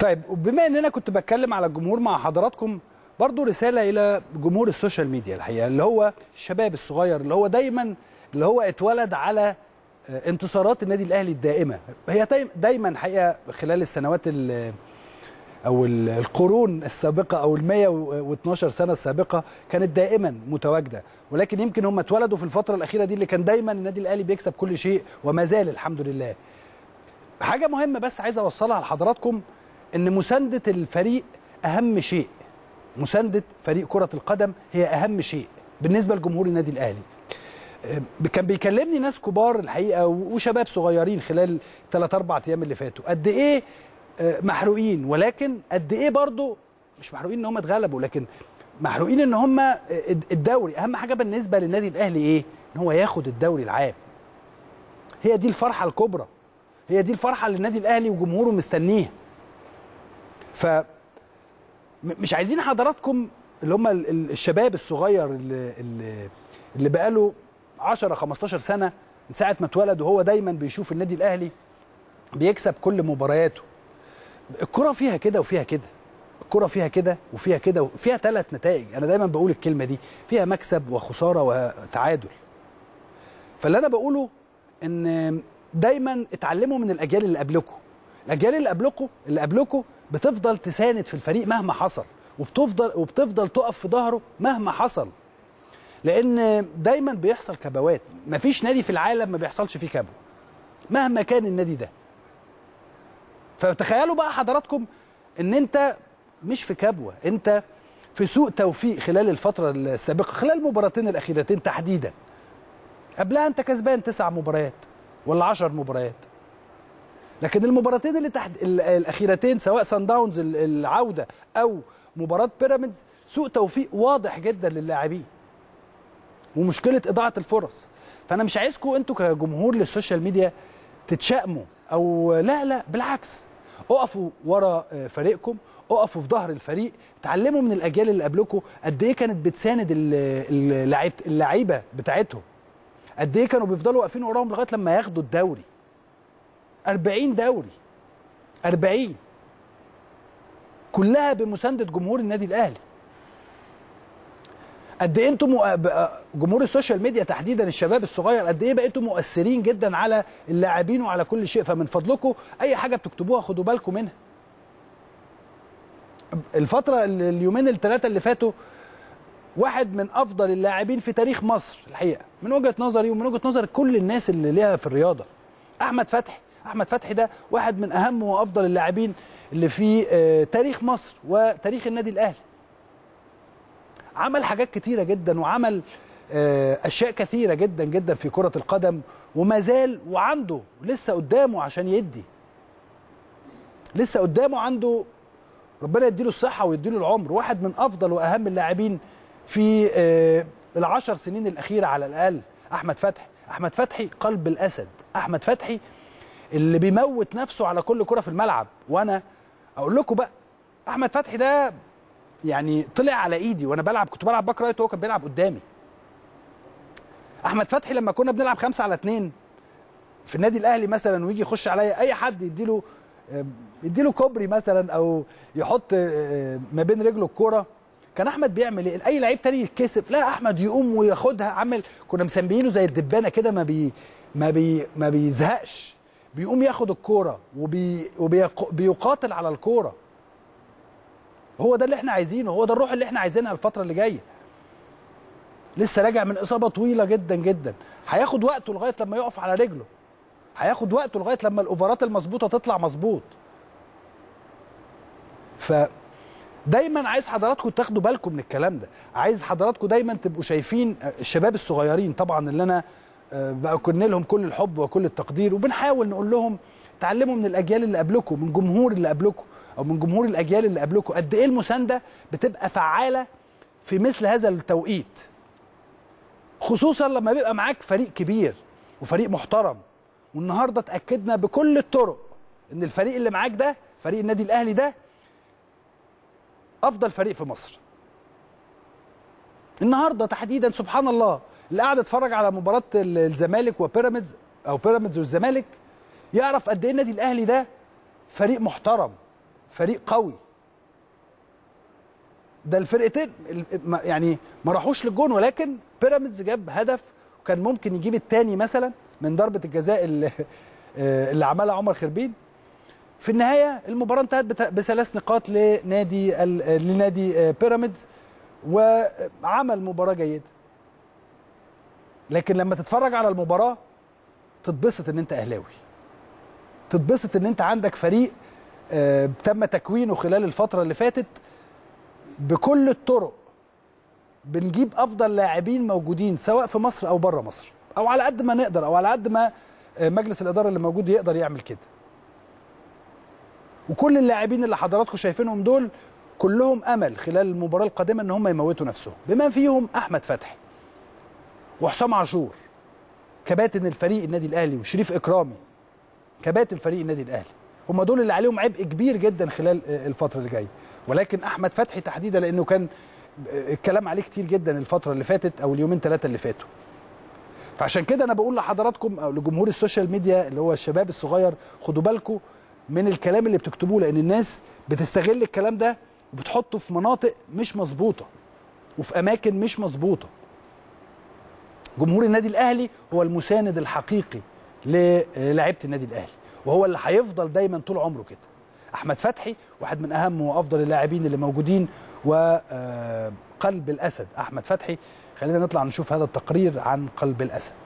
طيب وبما ان أنا كنت بتكلم على الجمهور مع حضراتكم برضو رسالة إلى جمهور ال social media الحقيقة اللي هو الشباب الصغير اللي هو دايما اللي هو اتولد على انتصارات النادي الأهلي الدائمة. هي دايما الحقيقة خلال السنوات أو القرون السابقة أو ال 112 سنة السابقة كانت دائما متواجدة. ولكن يمكن هم اتولدوا في الفترة الأخيرة دي اللي كان دايما النادي الأهلي بيكسب كل شيء وما زال الحمد لله. حاجة مهمة بس عايز أوصلها لحضراتكم. إن مساندة الفريق أهم شيء. مساندة فريق كرة القدم هي أهم شيء بالنسبة لجمهور النادي الأهلي. كان بيكلمني ناس كبار الحقيقة وشباب صغيرين خلال 3 4 أيام اللي فاتوا. قد إيه محروقين ولكن قد إيه برضو مش محروقين إن هم اتغلبوا لكن محروقين إن هم الدوري. أهم حاجة بالنسبة للنادي الأهلي إيه؟ إن هو ياخد الدوري العام. هي دي الفرحة الكبرى. هي دي الفرحة اللي النادي الأهلي وجمهوره مستنيها. ف مش عايزين حضراتكم اللي هم الشباب الصغير اللي اللي, بقاله 10 15 سنة من ساعة ما اتولد وهو دايما بيشوف النادي الأهلي بيكسب كل مبارياته. الكرة فيها كده وفيها كده. الكرة فيها كده وفيها كده وفيها ثلاث نتائج. أنا دايما بقول الكلمة دي. فيها مكسب وخسارة وتعادل. فاللي أنا بقوله إن دايما اتعلموا من الأجيال اللي قبلكم الأجيال اللي قبلكم اللي قبلكم بتفضل تساند في الفريق مهما حصل وبتفضل وبتفضل تقف في ظهره مهما حصل. لأن دايما بيحصل كبوات. مفيش نادي في العالم ما بيحصلش فيه كبوه مهما كان النادي ده. فتخيلوا بقى حضراتكم إن أنت مش في كبوة أنت في سوء توفيق خلال الفترة السابقة خلال المباراتين الأخيرتين تحديدا. قبلها أنت كسبان تسع مباريات ولا عشر مباريات. لكن المباراتين اللي تحت الأخيرتين سواء سان داونز العودة أو مباراة بيراميدز سوء توفيق واضح جدا للاعبين ومشكلة إضاعة الفرص. فأنا مش عايزكم أنتوا كجمهور لل social media تتشائموا أو لا لا بالعكس. اقفوا ورا فريقكم اقفوا في ظهر الفريق اتعلموا من الأجيال اللي قبلكم قد إيه كانت بتساند اللعيبة بتاعتهم قد إيه كانوا بيفضلوا واقفين وراهم لغاية لما ياخدوا الدوري. 40 دوري. 40 كلها بمساندة جمهور النادي الأهلي. قد إيه أنتم جمهور السوشيال ميديا تحديدا الشباب الصغير قد إيه بقيتوا مؤثرين جدا على اللاعبين وعلى كل شيء؟ فمن فضلكم أي حاجة بتكتبوها خدوا بالكم منها. الفترة اليومين الثلاثه اللي فاتوا واحد من أفضل اللاعبين في تاريخ مصر الحقيقة. من وجهة نظري ومن وجهة نظر كل الناس اللي ليها في الرياضة. أحمد فتحي. أحمد فتحي ده واحد من أهم وأفضل اللاعبين اللي في تاريخ مصر وتاريخ النادي الأهلي. عمل حاجات كتيرة جدا وعمل أشياء كثيرة جدا جدا في كرة القدم وما زال وعنده لسه قدامه عشان يدي. لسه قدامه عنده ربنا يديله الصحة ويديله العمر واحد من أفضل وأهم اللاعبين في العشر سنين الأخيرة على الأقل. أحمد فتحي أحمد فتحي قلب الأسد. أحمد فتحي اللي بيموت نفسه على كل كرة في الملعب. وأنا أقول لكم بقى أحمد فتحي ده يعني طلع على إيدي وأنا بلعب كنت بلعب back right وهو كان بيلعب قدامي. أحمد فتحي لما كنا بنلعب خمسة على اتنين في النادي الأهلي مثلا ويجي يخش عليا أي حد يديله يديله كوبري مثلا أو يحط ما بين رجله الكوره كان أحمد بيعمل إيه؟ أي لعيب تاني يتكسب لا أحمد يقوم وياخدها عامل كنا مسميينه زي الدبانة كده ما بي ما بي ما بيزهقش. بيقوم ياخد الكوره وبي وبيقاتل على الكوره. هو ده اللي إحنا عايزينه هو ده الروح اللي إحنا عايزينها الفترة اللي جاية. لسه راجع من إصابة طويلة جدا جدا. هياخد وقته لغاية لما يقف على رجله. هياخد وقته لغاية لما الأوفرات المظبوطة تطلع مظبوط. ف دايما عايز حضراتكم تاخدوا بالكم من الكلام ده. عايز حضراتكم دايما تبقوا شايفين الشباب الصغيرين طبعا اللي أنا بكن لهم كل الحب وكل التقدير وبنحاول نقول لهم تعلموا من الأجيال اللي قبلكم من جمهور اللي قبلكم أو من جمهور الأجيال اللي قبلكم. قد إيه المساندة بتبقى فعالة في مثل هذا التوقيت؟ خصوصا لما بيبقى معاك فريق كبير وفريق محترم. والنهاردة اتاكدنا بكل الطرق إن الفريق اللي معاك ده فريق النادي الأهلي ده أفضل فريق في مصر. النهارده تحديدا سبحان الله اللي قاعد اتفرج على مباراة الزمالك وبيراميدز أو بيراميدز والزمالك يعرف قد إيه النادي الأهلي ده فريق محترم فريق قوي. ده الفرقتين يعني ما راحوش للجون ولكن بيراميدز جاب هدف وكان ممكن يجيب الثاني مثلا من ضربة الجزاء اللي, اللي عملها عمر خربين. في النهاية المباراة انتهت بثلاث نقاط لنادي لنادي بيراميدز وعمل مباراة جيدة. لكن لما تتفرج على المباراة تتبسط إن أنت أهلاوي. تتبسط إن أنت عندك فريق آه، تم تكوينه خلال الفترة اللي فاتت بكل الطرق. بنجيب أفضل لاعبين موجودين سواء في مصر أو بره مصر أو على قد ما نقدر أو على قد ما آه، مجلس الإدارة اللي موجود يقدر يعمل كده. وكل اللاعبين اللي حضراتكم شايفينهم دول كلهم أمل خلال المباراة القادمة إن هم يموتوا نفسهم. بما فيهم أحمد فتحي. وحسام عاشور كباتن الفريق النادي الأهلي وشريف إكرامي كباتن فريق النادي الأهلي. هم دول اللي عليهم عبء كبير جدا خلال آه، الفترة اللي جاية. ولكن أحمد فتحي تحديدا لأنه كان آه، الكلام عليه كتير جدا الفترة اللي فاتت أو اليومين ثلاثة اللي فاتوا. فعشان كده أنا بقول لحضراتكم أو لجمهور ال social media اللي هو الشباب الصغير خدوا بالكم من الكلام اللي بتكتبوه لأن الناس بتستغل الكلام ده وبتحطه في مناطق مش مظبوطة وفي أماكن مش مظبوطة. جمهور النادي الأهلي هو المساند الحقيقي للاعيبة النادي الأهلي وهو اللي هيفضل دايما طول عمره كده. أحمد فتحي واحد من أهم وأفضل اللاعبين اللي موجودين وقلب الأسد. أحمد فتحي خلينا نطلع نشوف هذا التقرير عن قلب الأسد.